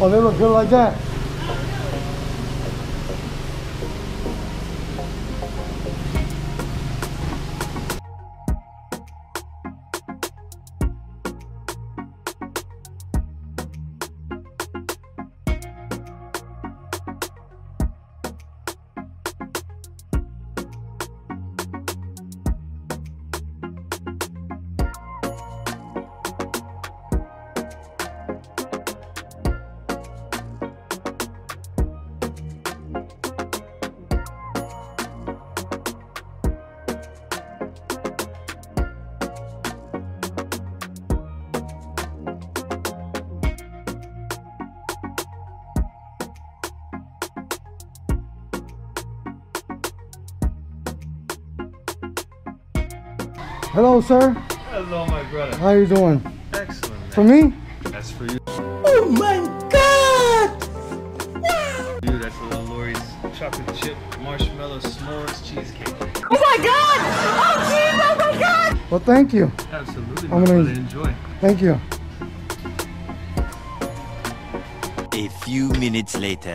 Oh, they look good like that. Hello, sir. Hello, my brother. How you doing? Excellent. Man. For me? That's for you. Oh my God! Wow. Dude, that's a little Lori's chocolate chip marshmallow s'mores cheesecake. Oh my god! Oh jeez! Oh my god! Well, thank you. Absolutely, I'm gonna- brother. Enjoy. Thank you. A few minutes later.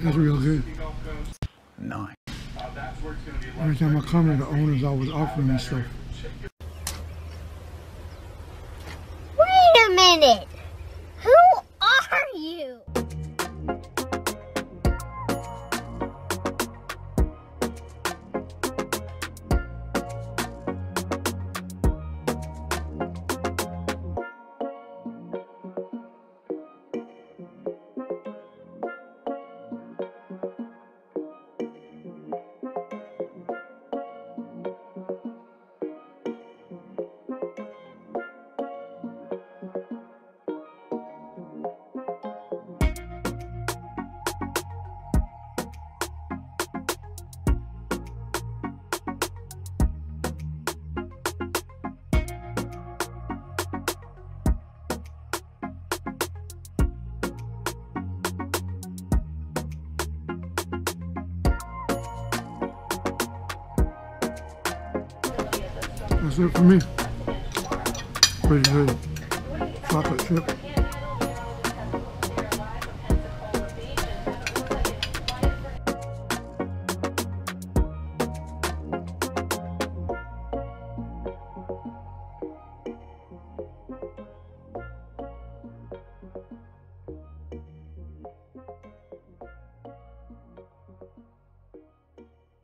That's real good. Nine. Every time I come here, the owner's always offering me stuff. Wait a minute! Who are you? That's it for me. Pretty good. Chocolate chip.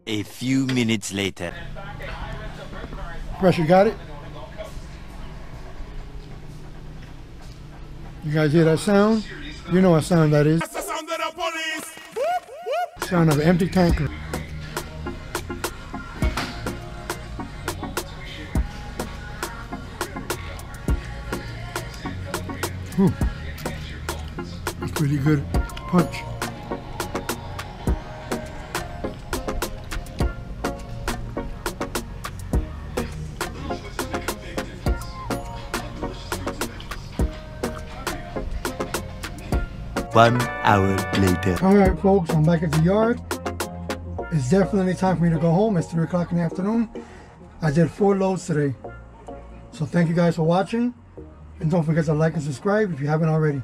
A few minutes later. Pressure got it? You guys hear that sound? You know what sound that is. That's the sound of the police! sound of an empty tanker. Whew. That's pretty good punch. One hour later. All right, folks, I'm back at the yard. it's definitely time for me to go home. It's 3 o'clock in the afternoon. I did four loads today. So thank you guys for watching. And don't forget to like and subscribe if you haven't already.